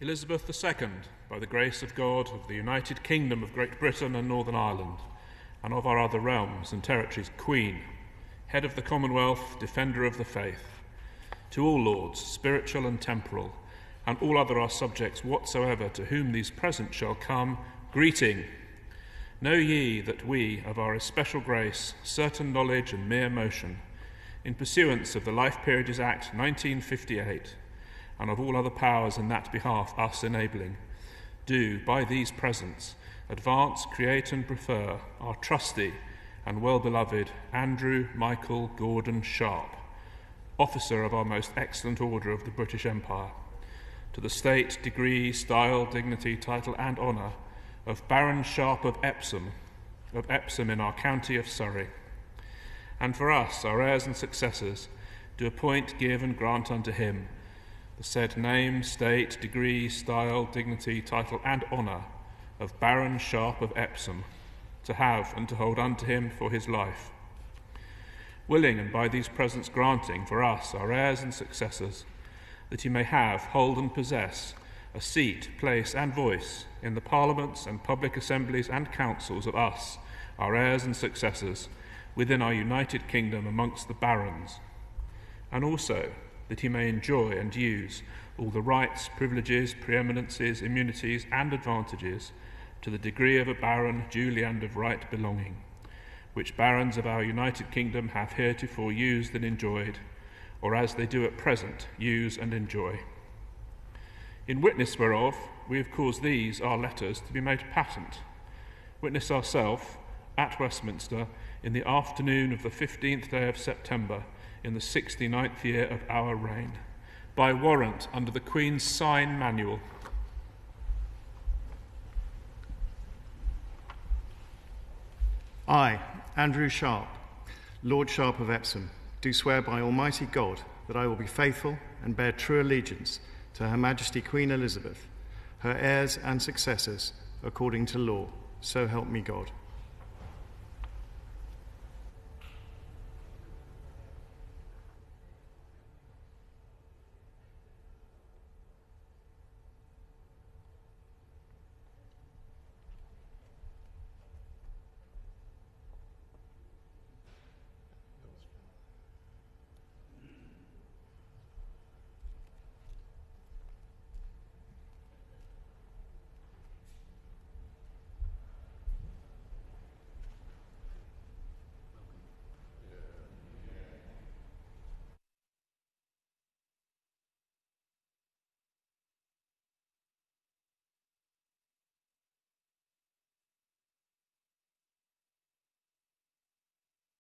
Elizabeth II, by the grace of God, of the United Kingdom of Great Britain and Northern Ireland, and of our other realms and territories, Queen, Head of the Commonwealth, Defender of the Faith, to all lords, spiritual and temporal, and all other our subjects whatsoever, to whom these presents shall come, greeting. Know ye that we, of our especial grace, certain knowledge, and mere motion, in pursuance of the Life Peerages Act 1958, and of all other powers in that behalf us enabling, do, by these presents, advance, create, and prefer our trusty and well beloved Andrew Michael Gordon Sharpe, officer of our most excellent order of the British Empire, to the state, degree, style, dignity, title, and honour of Baron Sharpe of Epsom, of Epsom in our county of Surrey. And for us, our heirs and successors, do appoint, give, and grant unto him the said name, state, degree, style, dignity, title, and honour of Baron Sharpe of Epsom, to have and to hold unto him for his life. Willing and by these presents granting for us, our heirs and successors, that he may have, hold, and possess a seat, place, and voice in the parliaments and public assemblies and councils of us, our heirs and successors, within our united kingdom amongst the barons, and also that he may enjoy and use all the rights, privileges, preeminences, immunities, and advantages to the degree of a baron duly and of right belonging, which barons of our united kingdom have heretofore used and enjoyed, or as they do at present use and enjoy. In witness whereof, we have caused these, our letters, to be made patent. Witness ourself at Westminster in the afternoon of the 15th day of September in the 69th year of our reign, by warrant under the Queen's sign manual. I, Andrew Sharpe, Lord Sharpe of Epsom, do swear by Almighty God that I will be faithful and bear true allegiance to Her Majesty Queen Elizabeth, her heirs and successors, according to law. So help me God.